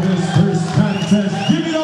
for this first contest. Give it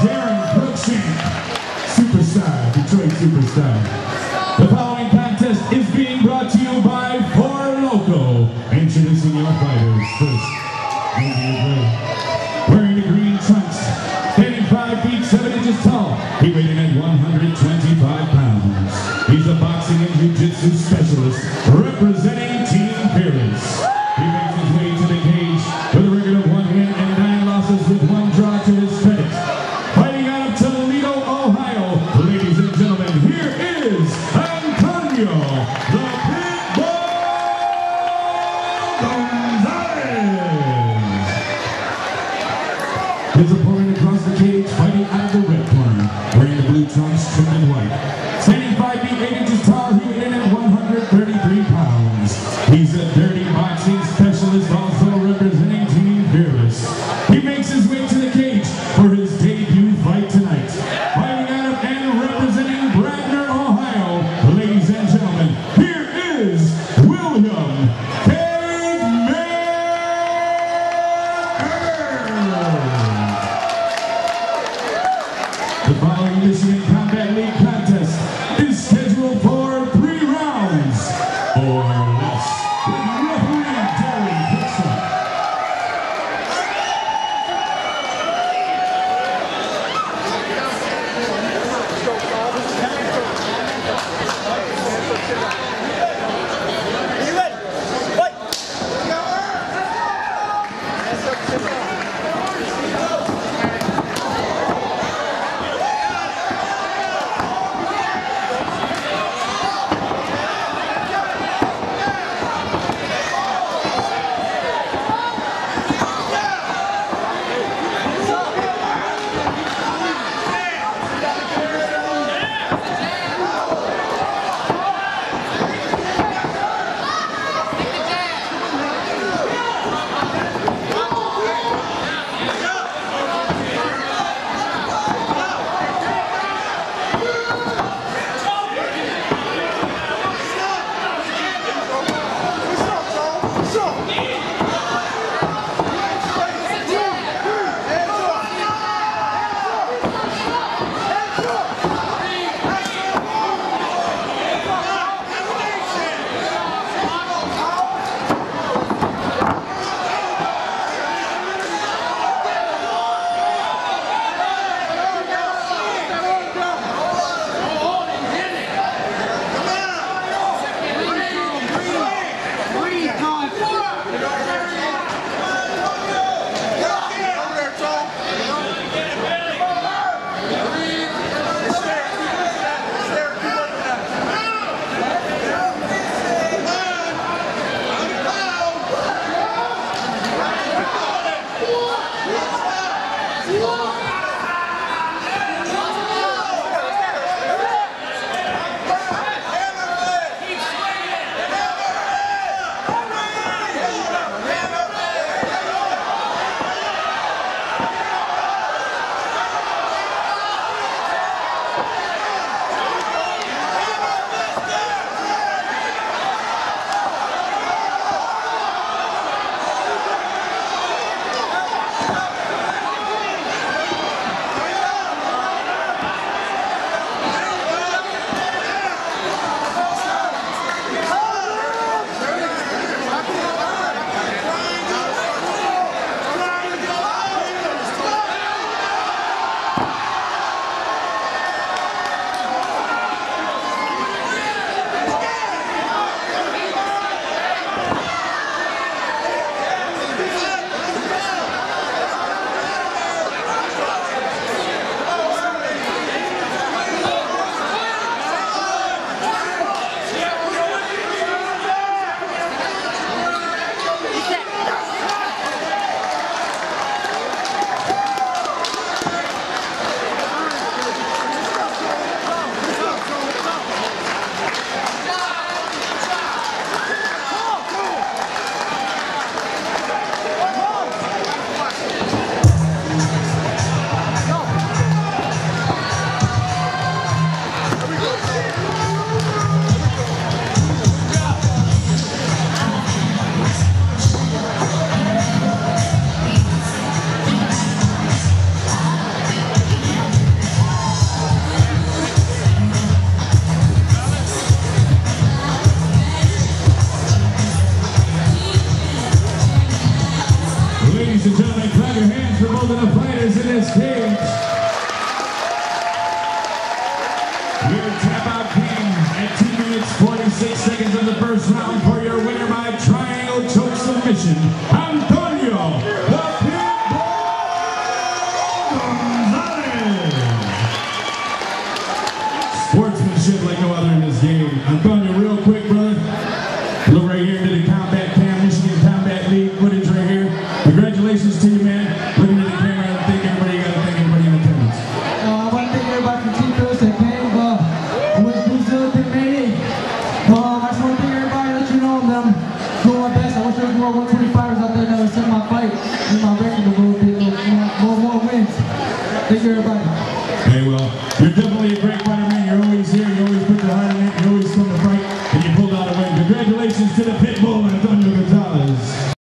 Darren Brooksy, superstar, Detroit superstar. The following contest is being brought to you by Four Loco. Introducing your fighters first. Wearing the green trunks, standing 5 feet 7 inches tall. He weighed in at 125 pounds. He's a boxing and jiu-jitsu specialist, representing Williams. Obrigado. 26 seconds of the first round for your winner by triangle choke submission. what's your more 125 out there that would set my fight and my record a little bit? More, more wins. Thank you, everybody. Okay, well, you're definitely